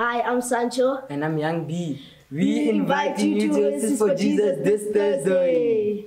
Hi, I'm Sancho. And I'm Young B. We, invite you to Oasis for Jesus this Thursday.